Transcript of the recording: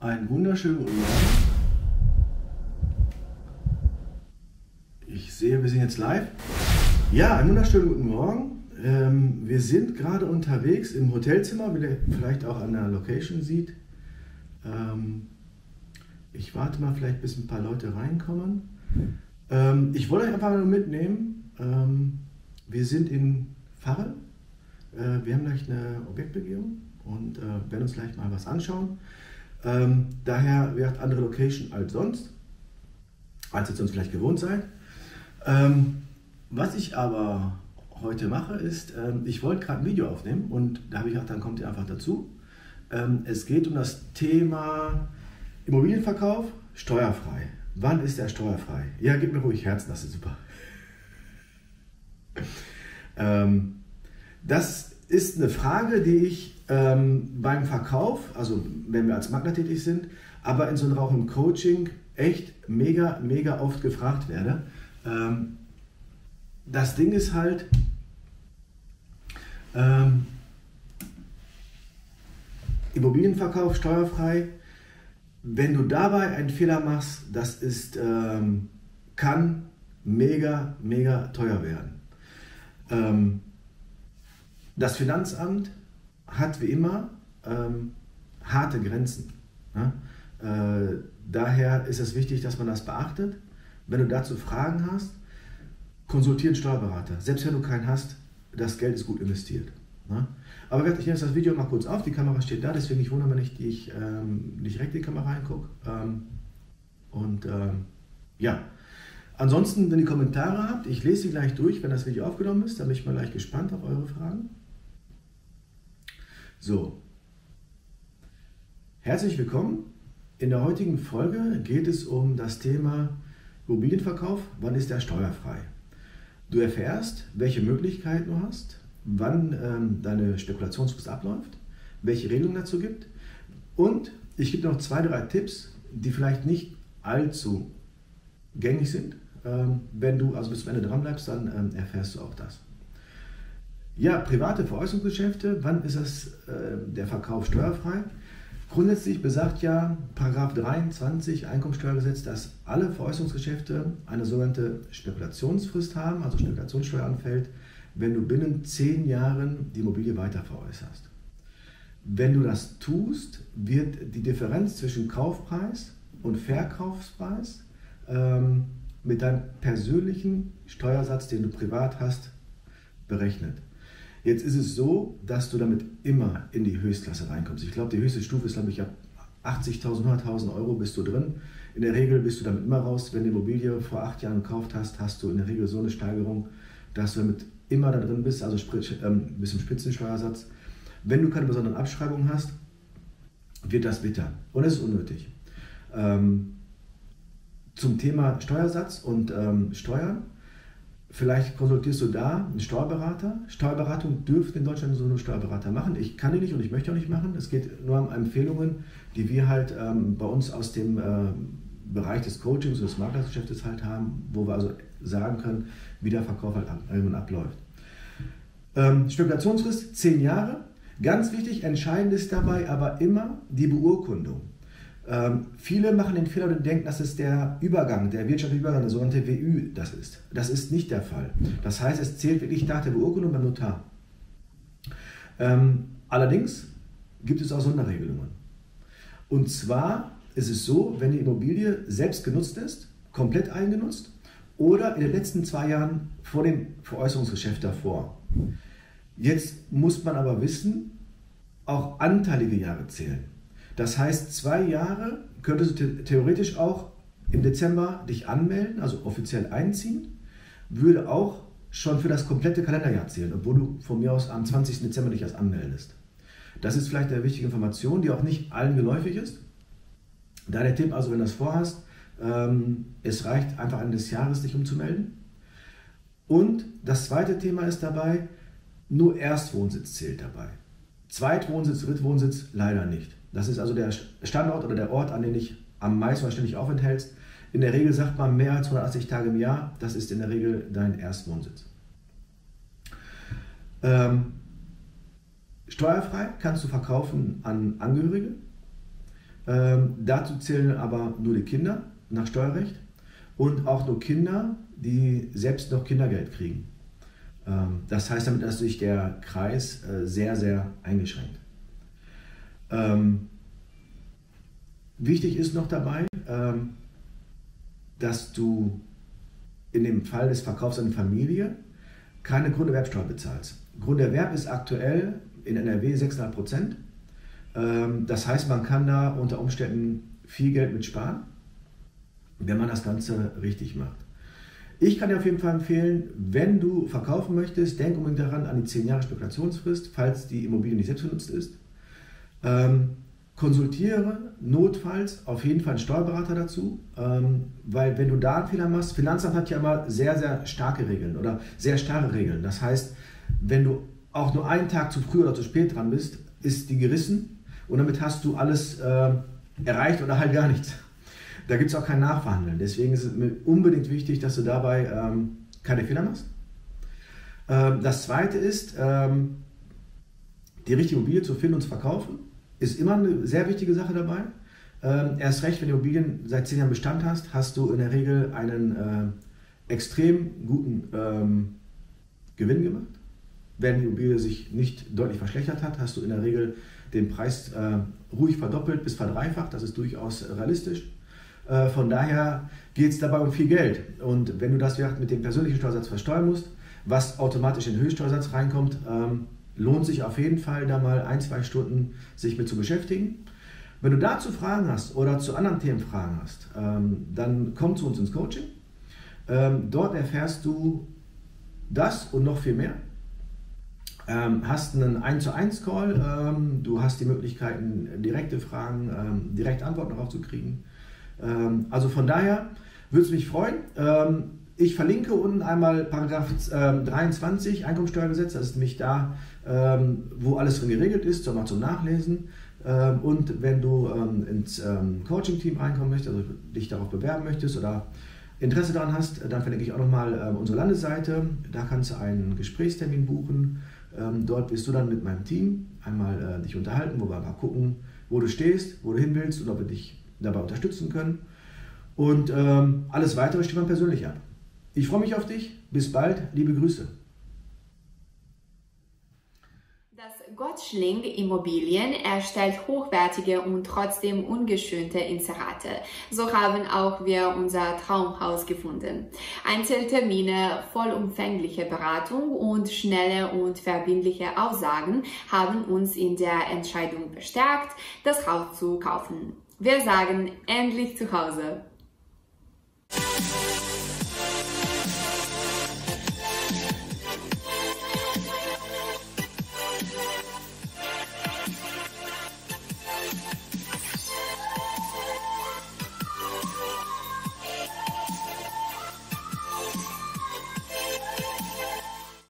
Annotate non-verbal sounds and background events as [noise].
Einen wunderschönen guten Morgen. Ich sehe, wir sind jetzt live. Ja, einen wunderschönen guten Morgen. Ähm, wir sind gerade unterwegs im Hotelzimmer, wie ihr vielleicht auch an der Location sieht. Ähm, ich warte mal vielleicht, bis ein paar Leute reinkommen. Ähm, ich wollte euch einfach mal mitnehmen. Ähm, wir sind in Farrell. Äh, wir haben gleich eine Objektbegehung und äh, werden uns gleich mal was anschauen. Ähm, daher wird andere Location als sonst, als ihr sonst vielleicht gewohnt seid. Ähm, was ich aber heute mache, ist, ähm, ich wollte gerade ein Video aufnehmen und da habe ich gedacht, dann kommt ihr einfach dazu. Ähm, es geht um das Thema Immobilienverkauf steuerfrei. Wann ist er steuerfrei? Ja, gib mir ruhig Herzen, das ist super. [laughs] Ähm, das ist eine Frage, die ich ähm, beim Verkauf, also wenn wir als Makler tätig sind, aber in so einem auch im Coaching echt mega, mega oft gefragt werde. Ähm, das Ding ist halt, ähm, Immobilienverkauf steuerfrei, wenn du dabei einen Fehler machst, das ist, ähm, kann mega, mega teuer werden. Ähm, das Finanzamt hat wie immer ähm, harte Grenzen. Ne? Äh, daher ist es wichtig, dass man das beachtet. Wenn du dazu Fragen hast, konsultiere einen Steuerberater. Selbst wenn du keinen hast, das Geld ist gut investiert. Ne? Aber ich nehme das Video mal kurz auf. Die Kamera steht da, deswegen ich wundere mich, dass ich ähm, nicht direkt in die Kamera reingucke. Ähm, und ähm, ja, ansonsten, wenn ihr Kommentare habt, ich lese sie gleich durch, wenn das Video aufgenommen ist. Dann bin ich mal gleich gespannt auf eure Fragen. So, herzlich willkommen. In der heutigen Folge geht es um das Thema Immobilienverkauf. Wann ist der steuerfrei? Du erfährst, welche Möglichkeiten du hast, wann ähm, deine Spekulationsfrist abläuft, welche Regelungen dazu gibt und ich gebe noch zwei, drei Tipps, die vielleicht nicht allzu gängig sind. Ähm, wenn du also bis zum Ende dran bleibst, dann ähm, erfährst du auch das. Ja, private Veräußerungsgeschäfte, wann ist das, äh, der Verkauf steuerfrei? Grundsätzlich besagt ja Paragraph 23 Einkommensteuergesetz, dass alle Veräußerungsgeschäfte eine sogenannte Spekulationsfrist haben, also Spekulationssteuer anfällt, wenn du binnen zehn Jahren die Immobilie weiter veräußerst. Wenn du das tust, wird die Differenz zwischen Kaufpreis und Verkaufspreis ähm, mit deinem persönlichen Steuersatz, den du privat hast, berechnet. Jetzt ist es so, dass du damit immer in die Höchstklasse reinkommst. Ich glaube, die höchste Stufe ist, glaube ich, ab 80.000, 100.000 Euro bist du drin. In der Regel bist du damit immer raus. Wenn du Immobilie vor acht Jahren gekauft hast, hast du in der Regel so eine Steigerung, dass du damit immer da drin bist, also ähm, bis zum Spitzensteuersatz. Wenn du keine besonderen Abschreibungen hast, wird das bitter. Und es ist unnötig. Ähm, zum Thema Steuersatz und ähm, Steuern Vielleicht konsultierst du da einen Steuerberater. Steuerberatung dürfen in Deutschland so nur Steuerberater machen. Ich kann die nicht und ich möchte auch nicht machen. Es geht nur um Empfehlungen, die wir halt ähm, bei uns aus dem äh, Bereich des Coachings und des Maklergeschäftes halt haben, wo wir also sagen können, wie der Verkauf halt ab, abläuft. Ähm, Spekulationsfrist 10 Jahre. Ganz wichtig, entscheidend ist dabei aber immer die Beurkundung. Ähm, viele machen den Fehler und denken, dass es der Übergang, der wirtschaftliche Übergang, der sogenannte WÜ, das ist. Das ist nicht der Fall. Das heißt, es zählt wirklich nach der Beurkundung beim Notar. Ähm, allerdings gibt es auch Sonderregelungen. Und zwar ist es so, wenn die Immobilie selbst genutzt ist, komplett eingenutzt oder in den letzten zwei Jahren vor dem Veräußerungsgeschäft davor. Jetzt muss man aber wissen, auch anteilige Jahre zählen. Das heißt, zwei Jahre könntest du theoretisch auch im Dezember dich anmelden, also offiziell einziehen, würde auch schon für das komplette Kalenderjahr zählen, obwohl du von mir aus am 20. Dezember dich erst anmeldest. Das ist vielleicht eine wichtige Information, die auch nicht allen geläufig ist. Da der Tipp, also wenn du das vorhast, ähm, es reicht einfach Ende des Jahres dich umzumelden. Und das zweite Thema ist dabei, nur Erstwohnsitz zählt dabei. Zweitwohnsitz, Drittwohnsitz leider nicht. Das ist also der Standort oder der Ort, an dem dich am meisten wahrscheinlich aufenthältst. In der Regel sagt man mehr als 180 Tage im Jahr. Das ist in der Regel dein Erstwohnsitz. Ähm, steuerfrei kannst du verkaufen an Angehörige. Ähm, dazu zählen aber nur die Kinder nach Steuerrecht und auch nur Kinder, die selbst noch Kindergeld kriegen. Ähm, das heißt, damit ist sich der Kreis äh, sehr, sehr eingeschränkt. Ähm, wichtig ist noch dabei, ähm, dass du in dem Fall des Verkaufs an Familie keine Grunderwerbsteuer bezahlst. Grunderwerb ist aktuell in NRW 6,5 Prozent. Ähm, das heißt, man kann da unter Umständen viel Geld mit sparen, wenn man das Ganze richtig macht. Ich kann dir auf jeden Fall empfehlen, wenn du verkaufen möchtest, denk unbedingt daran an die 10 Jahre Spekulationsfrist, falls die Immobilie nicht selbst benutzt ist. Ähm, konsultiere notfalls auf jeden Fall einen Steuerberater dazu, ähm, weil wenn du da einen Fehler machst, Finanzamt hat ja immer sehr, sehr starke Regeln oder sehr starre Regeln. Das heißt, wenn du auch nur einen Tag zu früh oder zu spät dran bist, ist die gerissen und damit hast du alles äh, erreicht oder halt gar nichts. Da gibt es auch kein Nachverhandeln. Deswegen ist es mir unbedingt wichtig, dass du dabei ähm, keine Fehler machst. Ähm, das zweite ist, ähm, die richtige Immobilie zu finden und zu verkaufen ist immer eine sehr wichtige Sache dabei. Ähm, erst recht, wenn du Immobilien seit zehn Jahren Bestand hast, hast du in der Regel einen äh, extrem guten ähm, Gewinn gemacht. Wenn die Immobilie sich nicht deutlich verschlechtert hat, hast du in der Regel den Preis äh, ruhig verdoppelt bis verdreifacht. Das ist durchaus realistisch. Äh, von daher geht es dabei um viel Geld. Und wenn du das mit dem persönlichen Steuersatz versteuern musst, was automatisch in den Höchststeuersatz reinkommt, ähm, lohnt sich auf jeden Fall, da mal ein, zwei Stunden sich mit zu beschäftigen. Wenn du dazu Fragen hast oder zu anderen Themen Fragen hast, ähm, dann komm zu uns ins Coaching. Ähm, dort erfährst du das und noch viel mehr. Ähm, hast einen 1 zu 1 Call, du hast die Möglichkeiten, direkte Fragen, direkt Antworten darauf zu kriegen. also von daher würde es mich freuen. Ich verlinke unten einmal Paragraph 23 Einkommensteuergesetz, das ist nämlich da, ähm, wo alles drin geregelt ist, so mal zum Nachlesen. Ähm, und wenn du ähm, ins Coaching-Team reinkommen möchtest, also dich darauf bewerben möchtest oder Interesse daran hast, dann verlinke ich auch nochmal unsere Landesseite. Da kannst du einen Gesprächstermin buchen. dort wirst du dann mit meinem Team einmal äh, dich unterhalten, wo wir mal gucken, wo du stehst, wo du hin willst und ob wir dich dabei unterstützen können. Und ähm, alles weitere stimmt man persönlich ab. Ich freue mich auf dich. Bis bald. Liebe Grüße. Gottschling Immobilien erstellt hochwertige und trotzdem ungeschönte Inserate. So haben auch wir unser Traumhaus gefunden. Einzeltermine, vollumfängliche Beratung und schnelle und verbindliche Aussagen haben uns in der Entscheidung bestärkt, das Haus zu kaufen. Wir sagen endlich zu Hause.